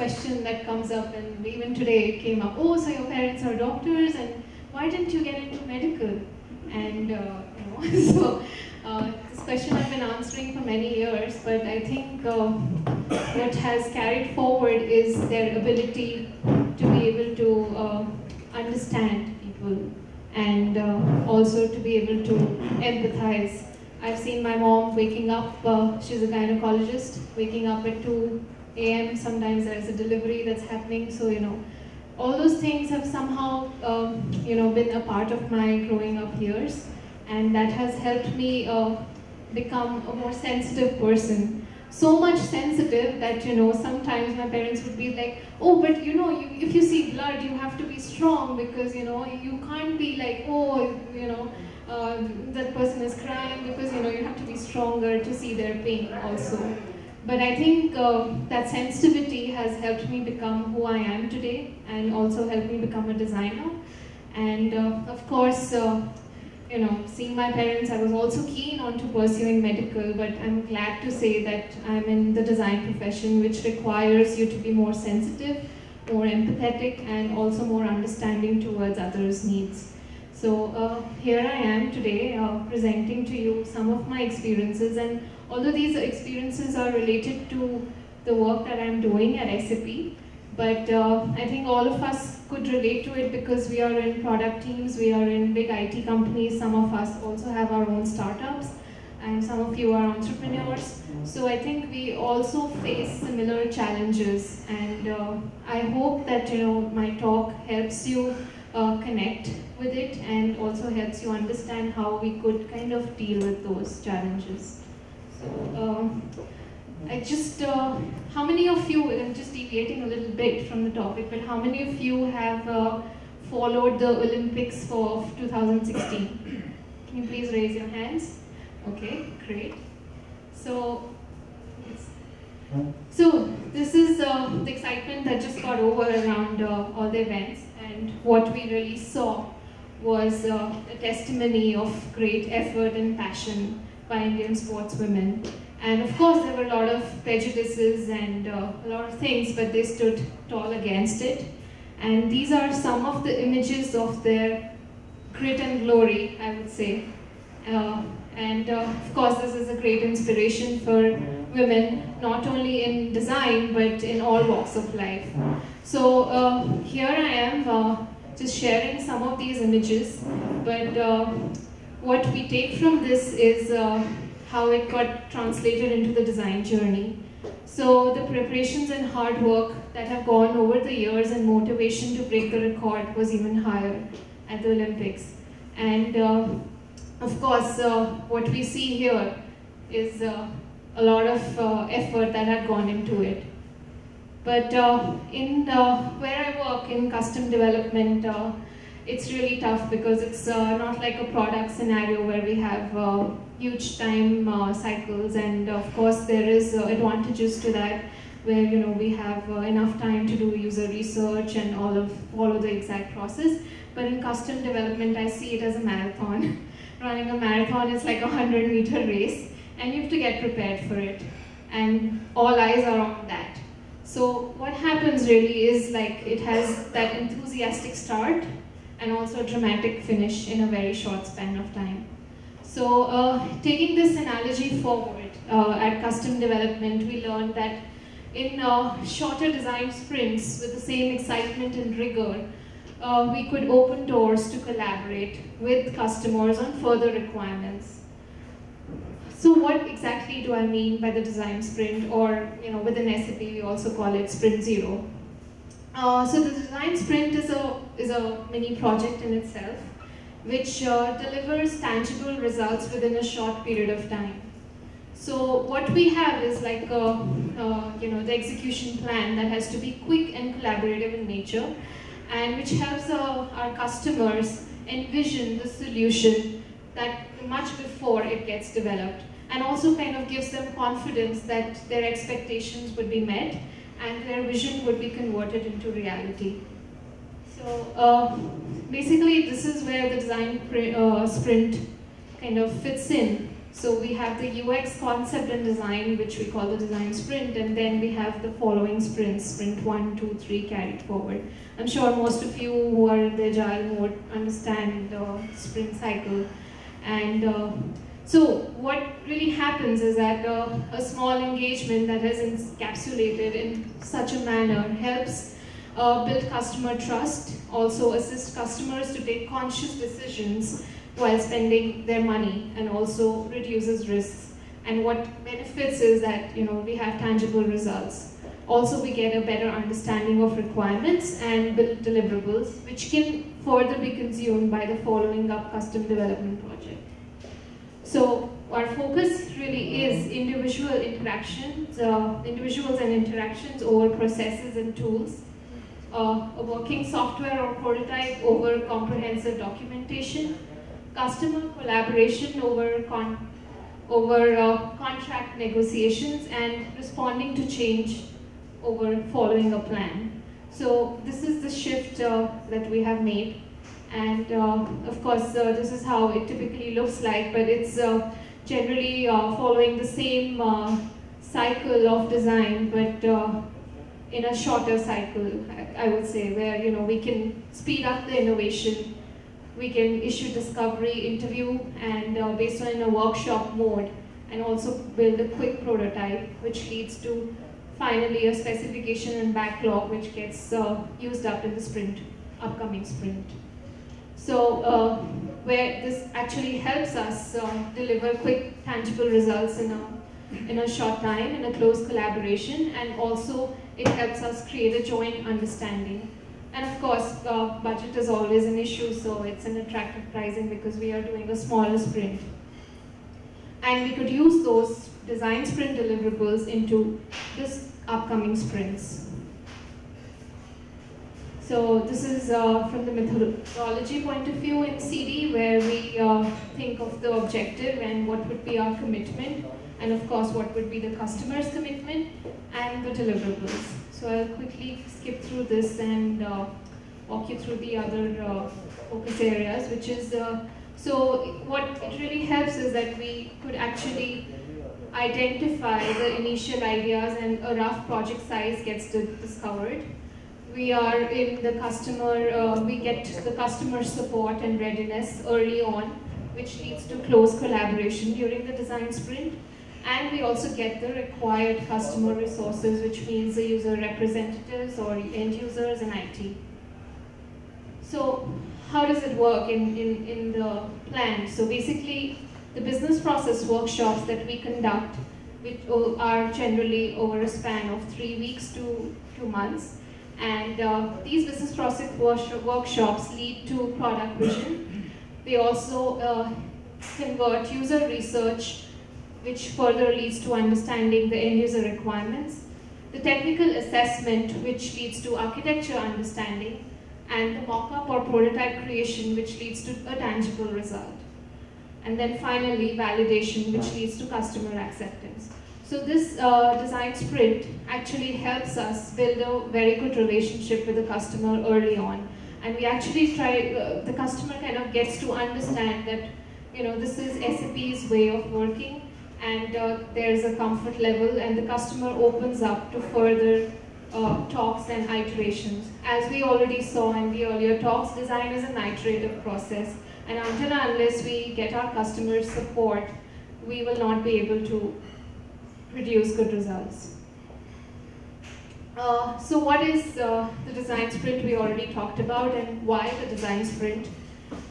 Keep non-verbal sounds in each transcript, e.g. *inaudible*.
question that comes up, and even today it came up. Oh, so your parents are doctors, and why didn't you get into medical? And uh, you know, *laughs* so uh, this question I've been answering for many years, but I think uh, what has carried forward is their ability to be able to uh, understand people and uh, also to be able to empathize. I've seen my mom waking up, uh, she's a gynecologist, waking up at 2 a.m. Sometimes there's a delivery that's happening, so you know, all those things have somehow, um, you know, been a part of my growing up years, and that has helped me uh, become a more sensitive person. So much sensitive that you know sometimes my parents would be like oh but you know you, if you see blood you have to be strong because you know you can't be like oh you know uh, that person is crying because you know you have to be stronger to see their pain also but i think uh, that sensitivity has helped me become who i am today and also helped me become a designer and uh, of course uh, you know, seeing my parents, I was also keen on to pursuing medical, but I'm glad to say that I'm in the design profession, which requires you to be more sensitive, more empathetic, and also more understanding towards others' needs. So uh, here I am today uh, presenting to you some of my experiences, and although these experiences are related to the work that I'm doing at SAP, but uh, I think all of us could relate to it because we are in product teams, we are in big IT companies, some of us also have our own startups, and some of you are entrepreneurs. So I think we also face similar challenges, and uh, I hope that you know my talk helps you uh, connect with it and also helps you understand how we could kind of deal with those challenges. So, um, I just, uh, how many of you, I'm just deviating a little bit from the topic, but how many of you have uh, followed the Olympics for 2016? Can you please raise your hands? Okay, great. So, so this is uh, the excitement that just got over around uh, all the events, and what we really saw was uh, a testimony of great effort and passion by Indian sportswomen and of course, there were a lot of prejudices and uh, a lot of things, but they stood tall against it. And these are some of the images of their grit and glory, I would say. Uh, and uh, of course, this is a great inspiration for women, not only in design, but in all walks of life. So uh, here I am, uh, just sharing some of these images. But uh, what we take from this is how it got translated into the design journey. So the preparations and hard work that have gone over the years and motivation to break the record was even higher at the Olympics. And uh, of course, uh, what we see here is uh, a lot of uh, effort that had gone into it. But uh, in where I work in custom development, uh, it's really tough because it's not like a product scenario where we have huge time uh, cycles. And of course there is uh, advantages to that where you know we have uh, enough time to do user research and all of follow the exact process. But in custom development I see it as a marathon. *laughs* Running a marathon is like a 100 meter race and you have to get prepared for it. And all eyes are on that so what happens really is like it has that enthusiastic start and also a dramatic finish in a very short span of time so uh, taking this analogy forward uh, at custom development, we learned that in uh, shorter design sprints with the same excitement and rigor, uh, we could open doors to collaborate with customers on further requirements. So what exactly do I mean by the design sprint or you know within SAP we also call it sprint zero. Uh, so the design sprint is a, is a mini project in itself which uh, delivers tangible results within a short period of time. So what we have is like a, you know, the execution plan that has to be quick and collaborative in nature and which helps uh, our customers envision the solution that much before it gets developed and also kind of gives them confidence that their expectations would be met and their vision would be converted into reality. So uh, basically this is where the design uh, sprint kind of fits in So we have the UX concept and design, which we call the design sprint, and then we have the following sprints, sprint one, two, three, carried forward. I'm sure most of you who are in the agile mode understand the sprint cycle. And uh, so what really happens is that uh, a small engagement that is encapsulated in such a manner helps uh, build customer trust, also assist customers to take conscious decisions while spending their money and also reduces risks. And what benefits is that you know we have tangible results. Also, we get a better understanding of requirements and build deliverables, which can further be consumed by the following up custom development project. So our focus really is individual interactions, uh, individuals and interactions over processes and tools, uh, a working software or prototype over comprehensive documentation, customer collaboration over, con over uh, contract negotiations, and responding to change over following a plan. So this is the shift uh, that we have made. And uh, of course, uh, this is how it typically looks like, but it's uh, generally following the same cycle of design, but in a shorter cycle, I would say, where you know we can speed up the innovation, we can issue discovery, interview, and uh, based on a workshop mode, and also build a quick prototype, which leads to finally a specification and backlog, which gets uh, used up in the sprint, upcoming sprint. So uh, where this actually helps us uh, deliver quick, tangible results in a in a short time, in a close collaboration, and also it helps us create a joint understanding. And of course, uh, budget is always an issue, so it's an attractive pricing because we are doing a smaller sprint. And we could use those design sprint deliverables into this upcoming sprints. So this is uh, from the methodology point of view in CD, where we uh, think of the objective and what would be our commitment and of course what would be the customer's commitment and the deliverables. So I'll quickly skip through this and uh, walk you through the other uh, focus areas, which is, uh, so what it really helps is that we could actually identify the initial ideas and a rough project size gets discovered. We are in the customer, uh, we get the customer support and readiness early on, which leads to close collaboration during the design sprint and we also get the required customer resources, which means the user representatives or end users and IT. So how does it work in, in, in the plan? So basically, the business process workshops that we conduct, which are generally over a span of three weeks to two months, and uh, these business process workshops lead to product vision. They also uh, convert user research which further leads to understanding the end user requirements, the technical assessment, which leads to architecture understanding, and the mock-up or prototype creation, which leads to a tangible result. And then finally, validation, which leads to customer acceptance. So this uh, design sprint actually helps us build a very good relationship with the customer early on. And we actually try, uh, the customer kind of gets to understand that, you know, this is SAP's way of working and uh, there's a comfort level and the customer opens up to further uh, talks and iterations. As we already saw in the earlier talks, design is an iterative process and until unless we get our customers' support, we will not be able to produce good results. Uh, so what is uh, the design sprint we already talked about and why the design sprint?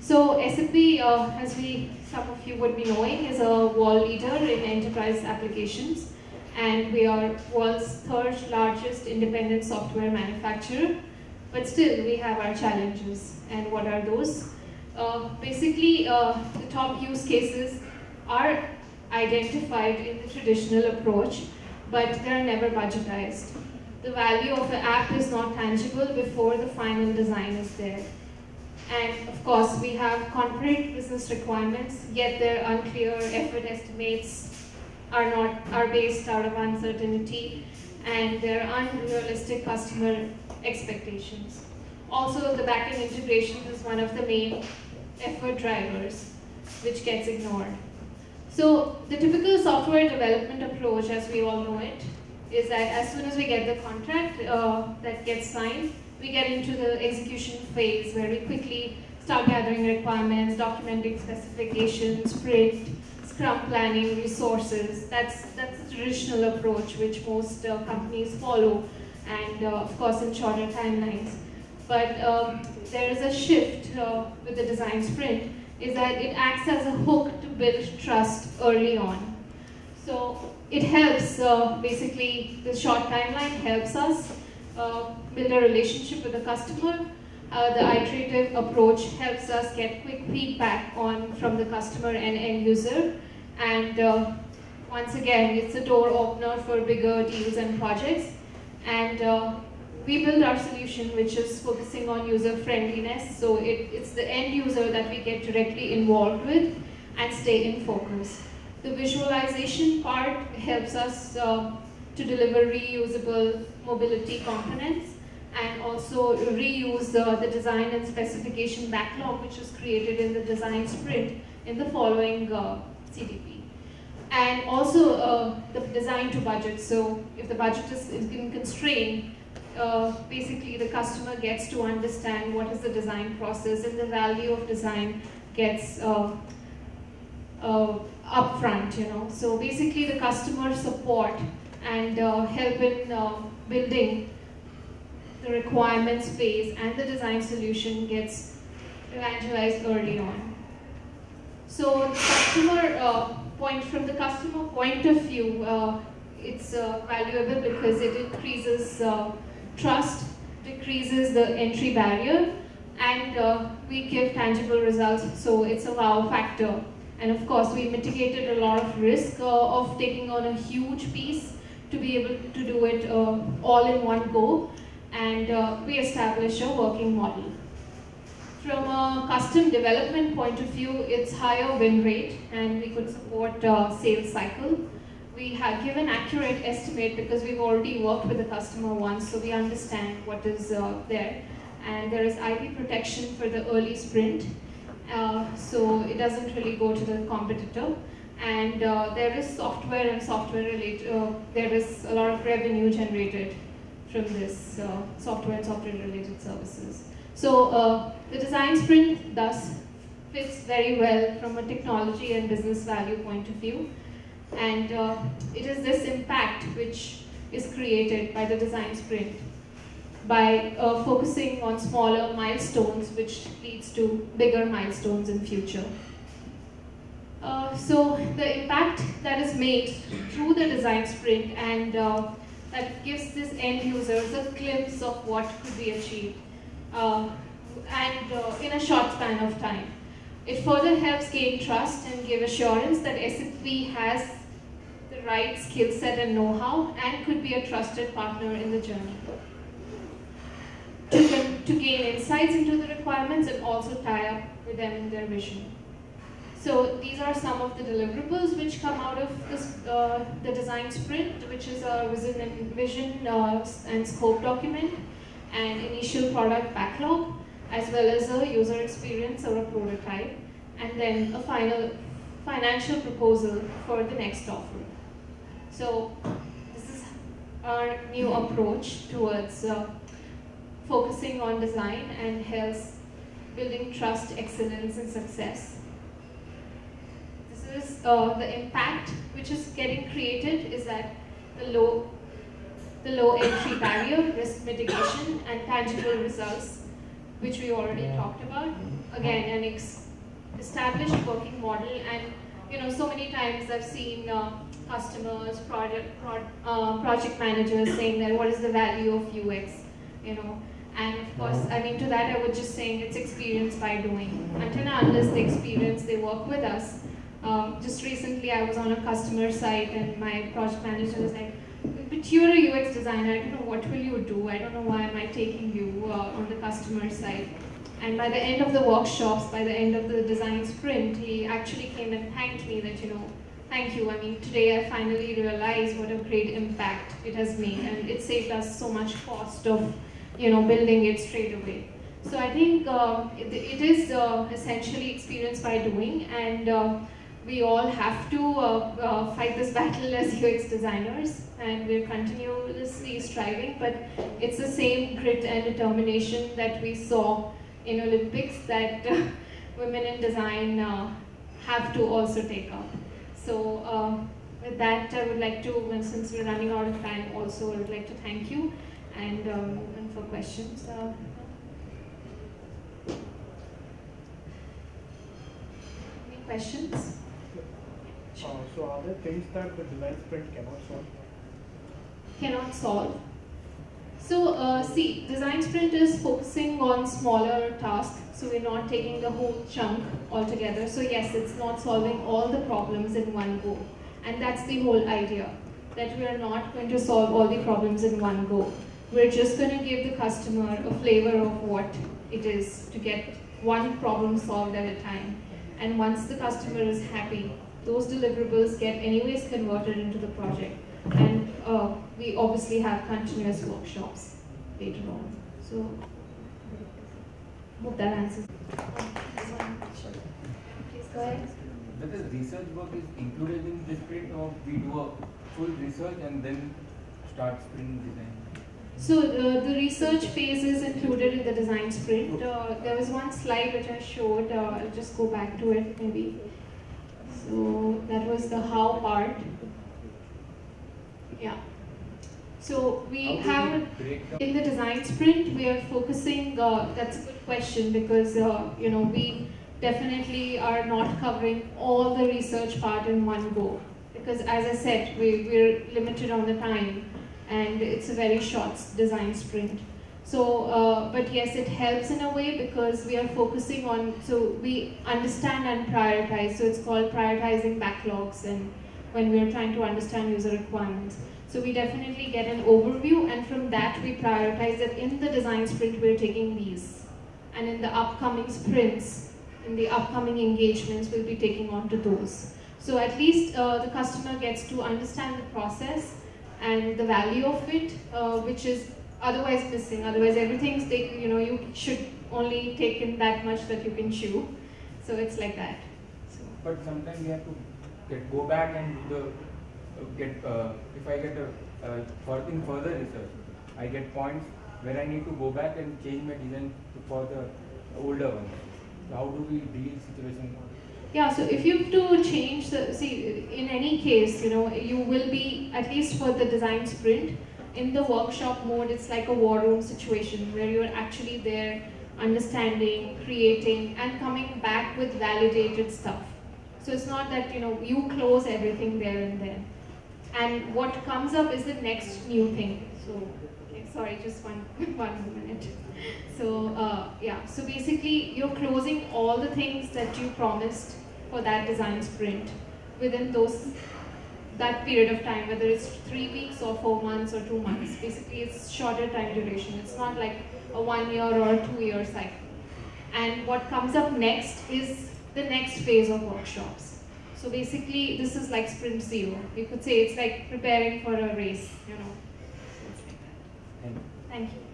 So SAP, uh, as we some of you would be knowing, is a world leader in enterprise applications, and we are world's third largest independent software manufacturer. But still, we have our challenges. And what are those? Uh, basically, uh, the top use cases are identified in the traditional approach, but they are never budgetized. The value of the app is not tangible before the final design is there. And of course, we have concrete business requirements, yet their unclear effort estimates are not are based out of uncertainty and their unrealistic customer expectations. Also, the backend integration is one of the main effort drivers, which gets ignored. So the typical software development approach, as we all know it, is that as soon as we get the contract uh, that gets signed, we get into the execution phase where we quickly start gathering requirements, documenting specifications, sprint, scrum planning, resources. That's, that's the traditional approach which most uh, companies follow and uh, of course in shorter timelines. But um, there is a shift uh, with the design sprint is that it acts as a hook to build trust early on. So it helps, uh, basically, the short timeline helps us uh, build a relationship with the customer. Uh, the iterative approach helps us get quick feedback on from the customer and end user. And uh, once again, it's a door opener for bigger deals and projects. And uh, we build our solution which is focusing on user friendliness. So it, it's the end user that we get directly involved with and stay in focus. The visualization part helps us uh, to deliver reusable mobility components and also reuse uh, the design and specification backlog which was created in the design sprint in the following uh, CDP. And also uh, the design to budget. So if the budget is, is constrained, uh, basically the customer gets to understand what is the design process and the value of design gets uh, uh, upfront, you know. So basically the customer support and uh, help in uh, building the requirements phase and the design solution gets evangelized early on. So the customer uh, point, from the customer point of view, it's valuable because it increases trust decreases the entry barrier and uh, we give tangible results so it's a wow factor. And of course we mitigated a lot of risk uh, of taking on a huge piece to be able to do it uh, all in one go. And uh, we established a working model. From a custom development point of view, it's higher win rate and we could support uh, sales cycle we have given accurate estimate because we've already worked with the customer once, so we understand what is uh, there. And there is IP protection for the early sprint, uh, so it doesn't really go to the competitor. And uh, there is software and software related, uh, there is a lot of revenue generated from this uh, software and software related services. So uh, the design sprint thus fits very well from a technology and business value point of view. And uh, it is this impact which is created by the design sprint by uh, focusing on smaller milestones which leads to bigger milestones in future. Uh, so the impact that is made through the design sprint and uh, that gives this end users a glimpse of what could be achieved uh, and uh, in a short span of time. It further helps gain trust and give assurance that SAP has right skill set and know-how and could be a trusted partner in the journey. To, to gain insights into the requirements and also tie up with them in their vision. So these are some of the deliverables which come out of this, uh, the design sprint, which is a vision uh, and scope document, and initial product backlog, as well as a user experience or a prototype, and then a final financial proposal for the next offer. So this is our new approach towards uh, focusing on design and hence building trust, excellence, and success. This is uh, the impact which is getting created is that the low, the low entry barrier, risk mitigation, and tangible results which we already talked about. Again, an established working model and you know, so many times I've seen uh, customers, project, pro uh, project managers saying that what is the value of UX, you know. And of course, I mean, to that I would just saying it's experience by doing. Until now, unless the experience, they work with us. Um, just recently, I was on a customer site and my project manager was like, but you're a UX designer, I don't know what will you do, I don't know why am I taking you uh, on the customer side. And by the end of the workshops, by the end of the design sprint, he actually came and thanked me that, you know, thank you. I mean, today I finally realized what a great impact it has made and it saved us so much cost of, you know, building it straight away. So I think uh, it, it is uh, essentially experience by doing and uh, we all have to uh, uh, fight this battle as *laughs* UX designers and we're continuously striving but it's the same grit and determination that we saw in Olympics that uh, *laughs* women in design uh, have to also take up. So uh, with that I would like to, since we're running out of time also I would like to thank you and, um, and for questions. Uh, any questions? Uh, so are there things that the design sprint cannot solve? Cannot solve. So uh, see, design sprint is focusing on smaller tasks, so we're not taking the whole chunk altogether. So yes, it's not solving all the problems in one go. And that's the whole idea, that we are not going to solve all the problems in one go. We're just going to give the customer a flavor of what it is to get one problem solved at a time. And once the customer is happy, those deliverables get anyways converted into the project. And uh, we obviously have continuous workshops later on. So, hope that answers. Please go ahead. Whether research work is included in the sprint or we do a full research and then start sprint design? So uh, the research phase is included in the design sprint. Uh, there was one slide which I showed, uh, I'll just go back to it maybe. So that was the how part. Yeah. So we have we break down? in the design sprint we are focusing. Uh, that's a good question because uh, you know we definitely are not covering all the research part in one go because as I said we we're limited on the time and it's a very short design sprint. So, uh, but yes, it helps in a way because we are focusing on, so we understand and prioritize. So it's called prioritizing backlogs and when we are trying to understand user requirements. So we definitely get an overview and from that we prioritize that in the design sprint we're taking these. And in the upcoming sprints, in the upcoming engagements, we'll be taking on to those. So at least uh, the customer gets to understand the process and the value of it, uh, which is otherwise missing. Otherwise, everything's take, you know you should only take in that much that you can chew. So it's like that. So, But sometimes we have to get go back and do the uh, get uh, if I get a uh, for in further research, I get points where I need to go back and change my design to for the older one. So how do we deal situation? yeah. So if you have to change the see in any case, you know you will be at least for the design sprint in the workshop mode. It's like a war room situation where you're actually there understanding, creating, and coming back with validated stuff. So it's not that you know you close everything there and then. And what comes up is the next new thing. So sorry, just one *laughs* one minute. So uh, yeah, so basically you're closing all the things that you promised for that design sprint within those that period of time, whether it's three weeks or four months or two months. Basically, it's shorter time duration. It's not like a one year or two year cycle. And what comes up next is the next phase of workshops. So basically, this is like sprint zero. You could say it's like preparing for a race, you know. So it's like that. And Thank you.